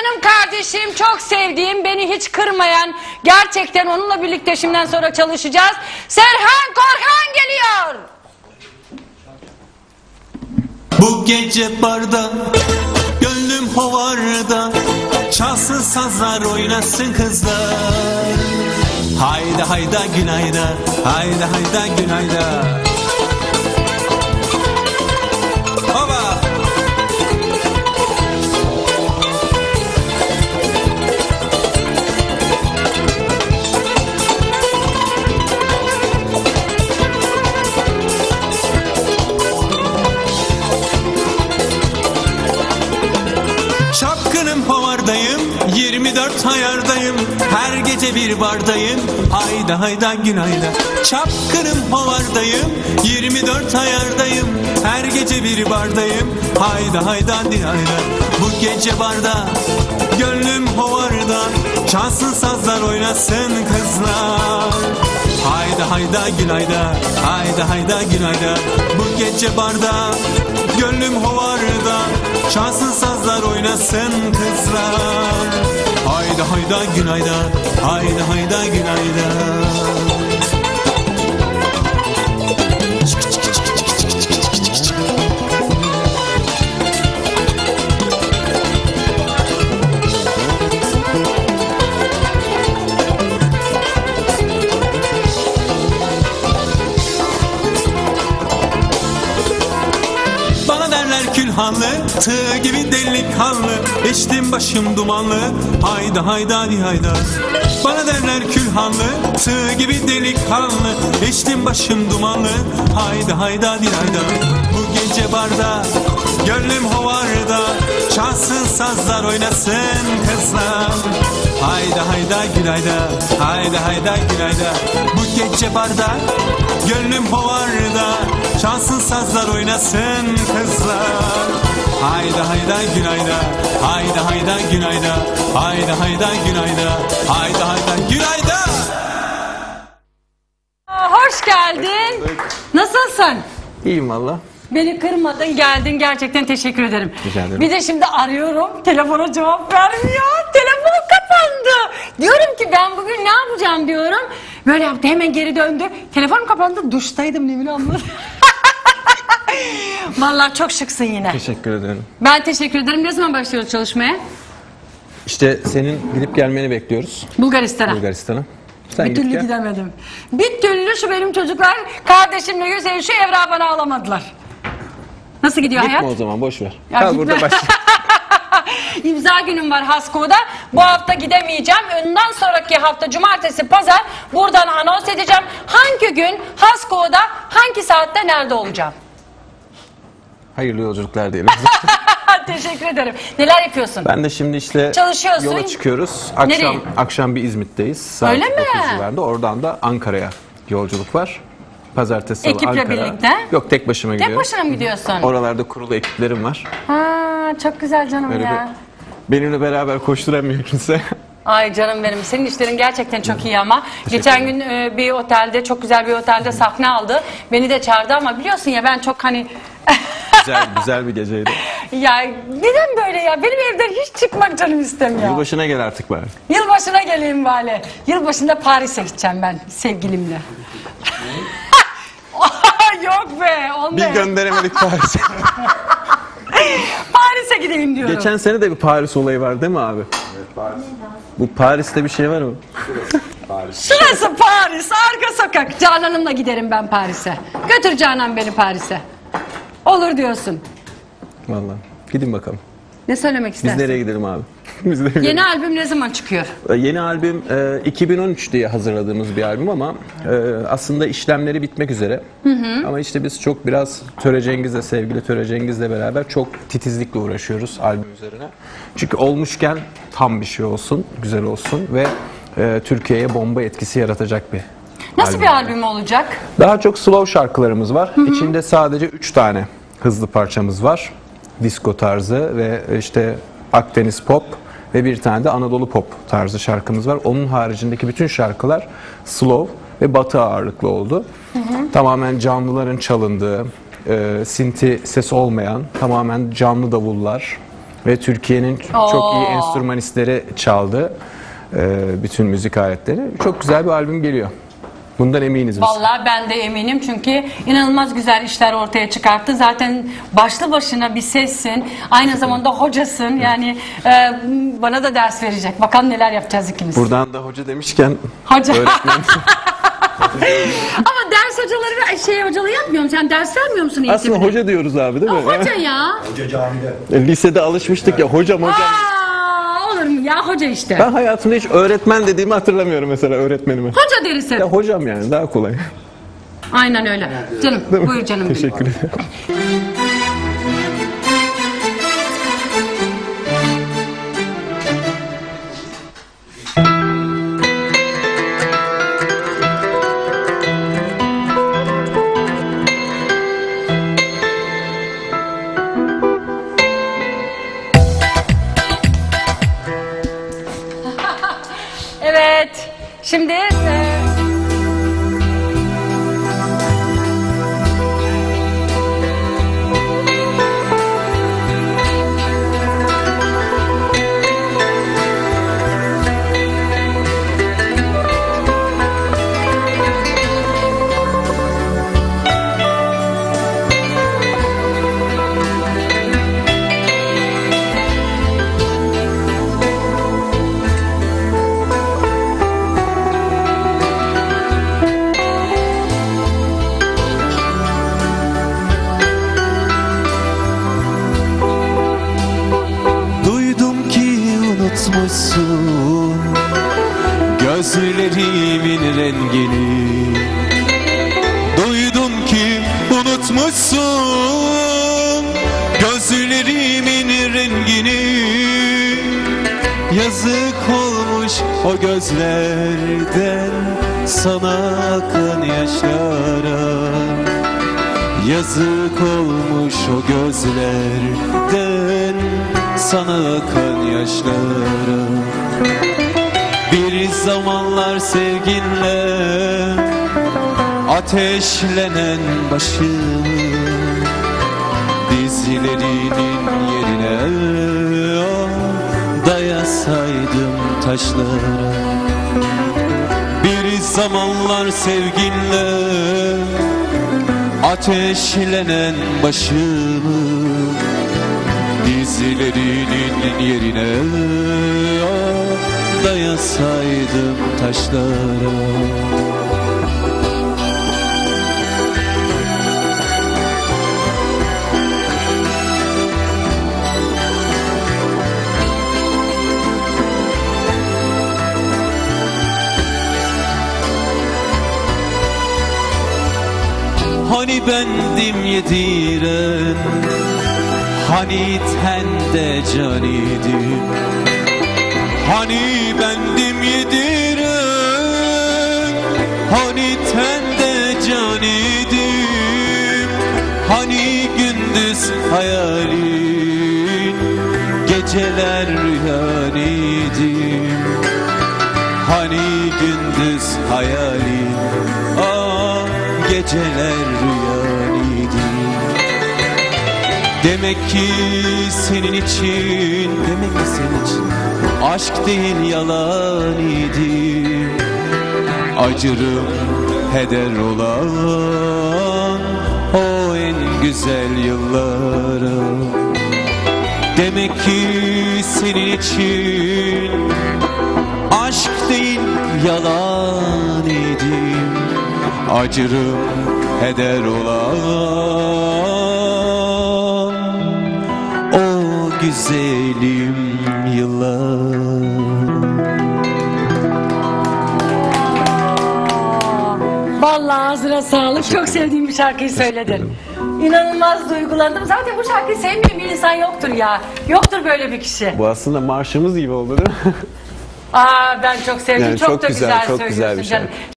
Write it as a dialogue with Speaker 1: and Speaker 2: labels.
Speaker 1: canım kardeşim, çok sevdiğim, beni hiç kırmayan, gerçekten onunla birlikte şimdiden sonra çalışacağız. Serhan Korhan geliyor.
Speaker 2: Bu gece barda Gönlüm hovarda Çalsın sazlar oynasın kızlar Hayda hayda günayda Hayda hayda günayda gece bir bardayım. Hayda hayda günayda Çapkınım hovardayım. 24 hayardayım Her gece bir bardayım. Hayda hayda dinayda Bu gece barda Gönlüm hovarda. Çalsın sazlar oynasın kızlar. Hayda hayda günayda Hayda. Hayda günayda Bu gece barda Gönlüm hovarda. Çalsın sazlar oynasın kızlar Hayda hayda günayda Hayda hayda günayda külhanlı Tığ gibi delikanlı. İçtim başım dumanlı. Hayda hayda di hayda. Bana derler külhanlı Tığ gibi delikanlı. İçtim başım dumanlı. Hayda hayda di hayda Gece barda Gönlüm hovarda Çalsın sazlar oynasın kızlar Hayda hayda gülayda Hayda hayda gülayda Bu gece barda Gönlüm hovarda Çalsın sazlar oynasın kızlar Hayda hayda günayda Hayda hayda günayda Hayda hayda günayda Hayda hayda günayda
Speaker 1: Aa, Hoş geldin. Nasılsın?
Speaker 3: İyiyim valla.
Speaker 1: Beni kırmadın, geldin. Gerçekten teşekkür ederim.
Speaker 3: Rica ederim.
Speaker 1: Bir de şimdi arıyorum. Telefona cevap vermiyor. Telefon kapandı. Diyorum ki ben bugün ne yapacağım diyorum. Böyle yaptı. Hemen geri döndü. Telefonum kapandı. Duştaydım Nevin abla. Vallahi çok şıksın yine.
Speaker 3: Teşekkür ederim.
Speaker 1: Ben teşekkür ederim. Ne zaman başlıyoruz çalışmaya?
Speaker 3: İşte senin gidip gelmeni bekliyoruz
Speaker 1: Bulgaristan'a.
Speaker 3: Bulgaristan'a. Sen
Speaker 1: Bir türlü
Speaker 3: gel.
Speaker 1: gidemedim. Bir türlü şu benim çocuklar kardeşimle Hüseyin şu evrağı bana alamadılar. Nasıl gidiyor
Speaker 3: Gitme
Speaker 1: hayat?
Speaker 3: o zaman boş ver.
Speaker 1: Ya
Speaker 3: Kal
Speaker 1: gitme.
Speaker 3: burada başla.
Speaker 1: İmza günüm var Hasko'da. Bu hafta gidemeyeceğim. Ondan sonraki hafta cumartesi pazar buradan anons edeceğim. Hangi gün Hasko'da hangi saatte nerede olacağım?
Speaker 3: Hayırlı yolculuklar diyelim.
Speaker 1: Teşekkür ederim. Neler yapıyorsun?
Speaker 3: ben de şimdi işte
Speaker 1: Çalışıyorsun.
Speaker 3: yola çıkıyoruz. Akşam
Speaker 1: Nereye?
Speaker 3: akşam bir İzmit'teyiz. Saat
Speaker 1: Öyle mi?
Speaker 3: 9 civarında. Oradan da Ankara'ya yolculuk var. Pazartesi
Speaker 1: Ekiple
Speaker 3: Ankara.
Speaker 1: birlikte?
Speaker 3: Yok tek başıma
Speaker 1: Tek
Speaker 3: gidiyorum.
Speaker 1: başına mı gidiyorsun?
Speaker 3: Oralarda kurulu ekiplerim var.
Speaker 1: Ha, çok güzel canım
Speaker 3: Öyle
Speaker 1: ya.
Speaker 3: bir, benimle beraber koşturamıyor kimse.
Speaker 1: Ay canım benim. Senin işlerin gerçekten çok iyi ama. Geçen gün e, bir otelde, çok güzel bir otelde sahne aldı. Beni de çağırdı ama biliyorsun ya ben çok hani...
Speaker 3: güzel güzel bir geceydi.
Speaker 1: ya neden böyle ya? Benim evden hiç çıkmak canım istemiyor.
Speaker 3: Yılbaşına gel artık bari.
Speaker 1: Yılbaşına geleyim bari. Yılbaşında Paris'e gideceğim ben sevgilimle. Yok be,
Speaker 3: Bir
Speaker 1: olmuyor.
Speaker 3: gönderemedik Paris'e.
Speaker 1: Paris'e gideyim diyorum.
Speaker 3: Geçen sene de bir Paris olayı var değil mi abi? Evet Paris. Bu Paris'te bir şey var mı?
Speaker 1: Şurası Paris, arka sokak. Canan'ımla giderim ben Paris'e. Götür Canan beni Paris'e. Olur diyorsun.
Speaker 3: Vallahi. Gidin bakalım.
Speaker 1: Ne söylemek
Speaker 3: Biz
Speaker 1: istersin?
Speaker 3: nereye gidelim abi? Gidelim?
Speaker 1: Yeni albüm ne zaman çıkıyor?
Speaker 3: Ee, Yeni albüm e, 2013 diye hazırladığımız bir albüm ama e, aslında işlemleri bitmek üzere. Ama işte biz çok biraz Töre Cengiz'le, sevgili Töre Cengiz'le beraber çok titizlikle uğraşıyoruz albüm üzerine. Çünkü olmuşken tam bir şey olsun, güzel olsun ve e, Türkiye'ye bomba etkisi yaratacak bir
Speaker 1: Nasıl bir albüm olacak?
Speaker 3: Daha çok slow şarkılarımız var. İçinde sadece 3 tane hızlı parçamız var. Disco tarzı ve işte Akdeniz pop ve bir tane de Anadolu pop tarzı şarkımız var. Onun haricindeki bütün şarkılar slow ve batı ağırlıklı oldu. Tamamen canlıların çalındığı, e, sinti ses olmayan, tamamen canlı davullar, ve Türkiye'nin çok
Speaker 1: Oo.
Speaker 3: iyi enstrümanistleri çaldı e, bütün müzik aletleri. Çok güzel bir albüm geliyor. Bundan eminiz biz.
Speaker 1: Vallahi ben de eminim çünkü inanılmaz güzel işler ortaya çıkarttı. Zaten başlı başına bir sessin. Aynı zamanda hocasın. Yani e, bana da ders verecek. Bakalım neler yapacağız ikimiz.
Speaker 3: Buradan da hoca demişken
Speaker 1: Hoca.
Speaker 3: öğretmen
Speaker 1: Ama ders hocaları şey hocalığı yapmıyor musun? Sen ders vermiyor musun
Speaker 3: aslında
Speaker 1: eğitimine?
Speaker 3: hoca diyoruz abi değil mi?
Speaker 1: Hoca ya.
Speaker 3: E, Lisede alışmıştık ya hocam hocam.
Speaker 1: Aa, mu ya hoca işte.
Speaker 3: Ben hayatımda hiç öğretmen dediğimi hatırlamıyorum mesela öğretmenime.
Speaker 1: Hoca deriz hep.
Speaker 3: Ya hocam yani daha kolay.
Speaker 1: Aynen öyle. Canım buyur canım.
Speaker 3: Teşekkür ederim.
Speaker 1: Şimdi e,
Speaker 2: unutmuşsun Gözlerimin rengini Duydum ki unutmuşsun. Gözlerimin rengini Yazık olmuş o gözlerden Sana akan yaşlara Yazık olmuş o gözlerden sana akan yaşlara Bir zamanlar sevginle ateşlenen başım Dizlerinin yerine dayasaydım taşlara Bir zamanlar sevginle Ateşlenen başımı Dizlerinin yerine Dayasaydım taşlara. Hani bendim yediren Hani tende can idim Hani bendim yediren Hani tende can idim Hani gündüz hayalin Geceler rüyan idim Hani gündüz hayalin Ah geceler rüyan Demek ki senin için Demek ki senin için. Aşk değil yalan idi. Acırım heder olan O en güzel yıllara Demek ki senin için Aşk değil yalan idim Acırım heder olan güzelim yıllar
Speaker 1: Vallahi ağzına sağlık. Çok sevdiğim bir şarkıyı söyledin. İnanılmaz duygulandım. Zaten bu şarkıyı sevmeyen bir insan yoktur ya. Yoktur böyle bir kişi.
Speaker 3: Bu aslında marşımız gibi oldu değil mi?
Speaker 1: Aa ben çok sevdim.
Speaker 3: Yani
Speaker 1: çok,
Speaker 3: çok
Speaker 1: da
Speaker 3: güzel,
Speaker 1: güzel,
Speaker 3: çok güzel bir
Speaker 1: söylüyorsun canım.
Speaker 3: şarkı.